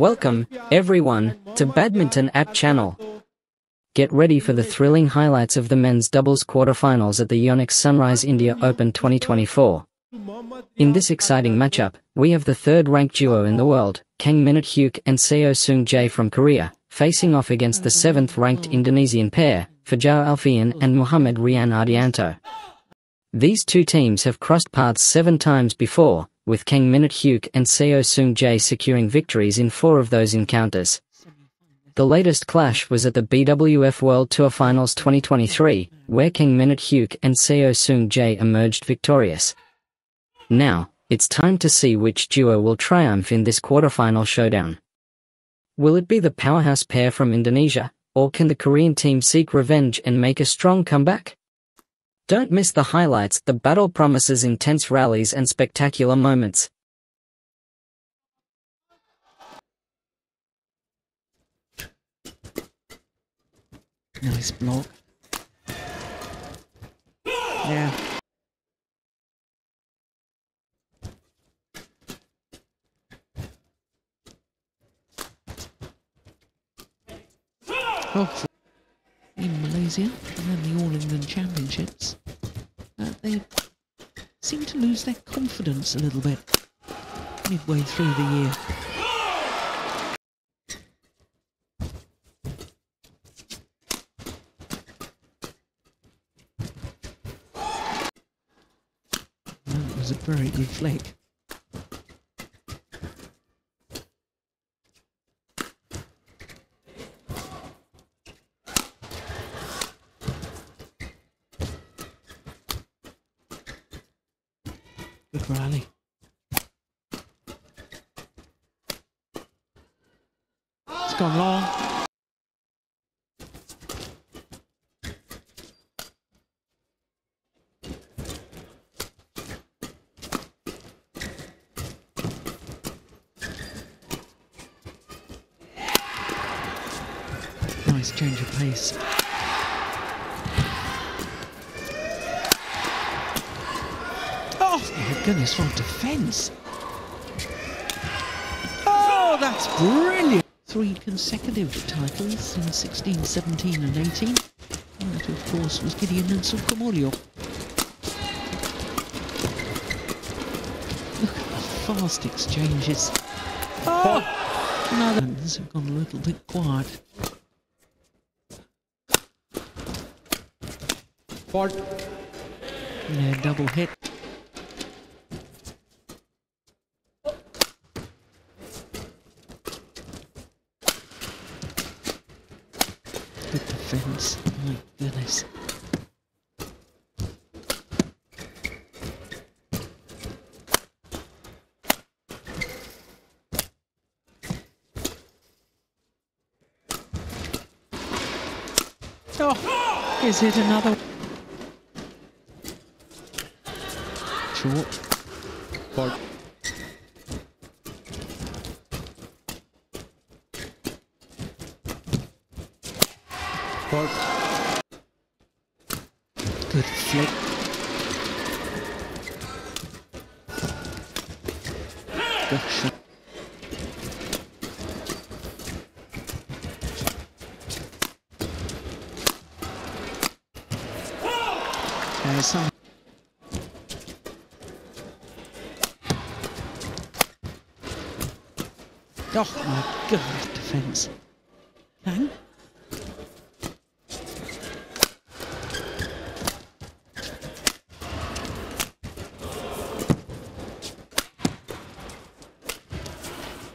Welcome, everyone, to Badminton App Channel. Get ready for the thrilling highlights of the men's doubles quarterfinals at the Yonex Sunrise India Open 2024. In this exciting matchup, we have the third-ranked duo in the world, Kang Min Hyuk and Seo Seung Jae from Korea, facing off against the seventh-ranked Indonesian pair, Fajar Alfian and Muhammad Rian Ardianto. These two teams have crossed paths seven times before, with Kang Min Hyuk and Seo Seung Jae securing victories in four of those encounters. The latest clash was at the BWF World Tour Finals 2023, where Kang Min Hyuk and Seo Seung Jae emerged victorious. Now, it's time to see which duo will triumph in this quarterfinal showdown. Will it be the powerhouse pair from Indonesia, or can the Korean team seek revenge and make a strong comeback? Don't miss the highlights, the battle promises intense rallies and spectacular moments. nice block. Yeah. Oh, in Malaysia and then the All England Championships, they seem to lose their confidence a little bit midway through the year. That was a very good flick. Good rally. It's gone long. Nice change of pace. Oh, my goodness, what defence! Oh, that's brilliant! Three consecutive titles in 16, 17 and 18. That, of course, was Gideon and Sukamuljo. Look at the fast exchanges. Oh! Another ones have gone a little bit quiet. Fault. Yeah, double hit. Good defense. My goodness. Oh, is it another? Short. Fault. Fault. Good flick. Good shot. There's some. Oh my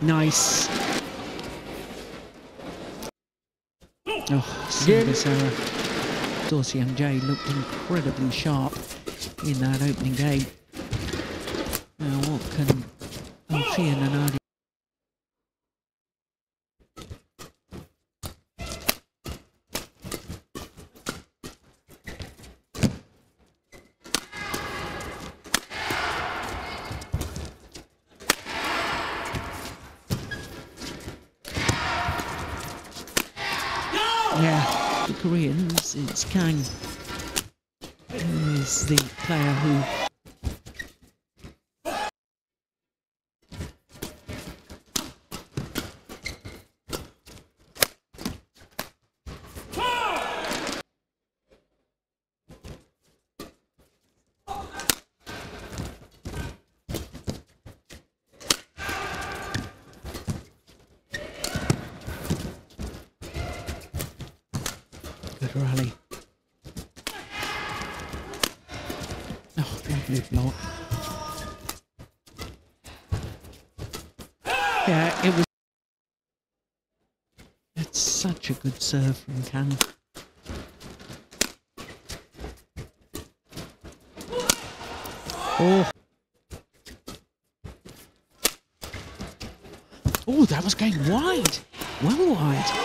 Nice. Oh, service error. Dorsey and Jay looked incredibly sharp in that opening game. Now what can Alfian and Adi Yeah, the Koreans, it's Kang who is the player who Rally. Oh, lovely block. Yeah, it was. It's such a good serve from Cannon. Oh. Oh, that was going wide. Well wide.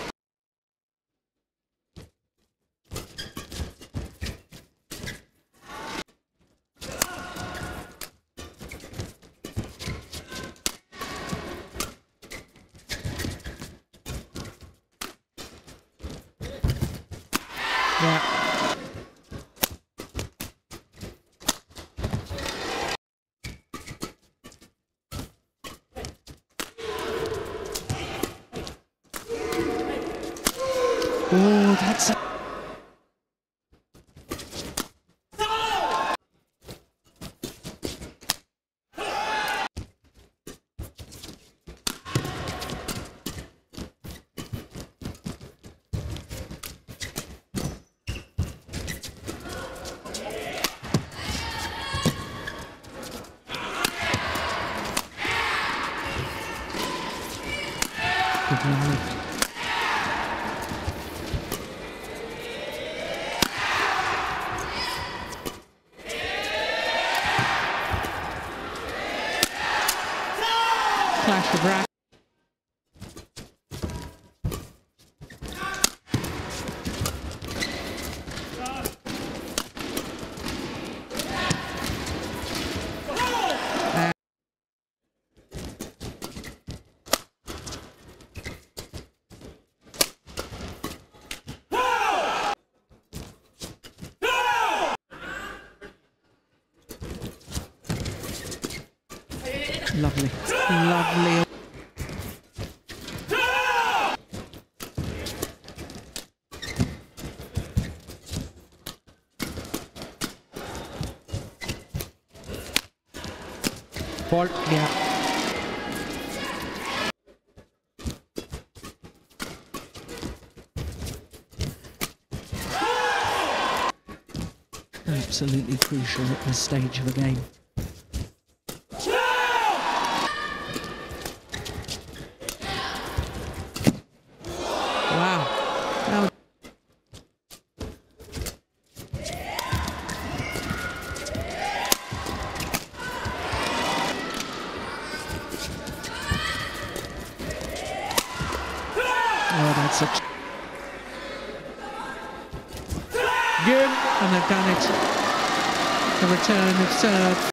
Yeah. Oh, that's Clash of rack. Uh, Lovely. Lovely. Fault. Yeah. Absolutely crucial at this stage of the game. Wow. That was- Oh, that's. Game. And they've done it. The return of serve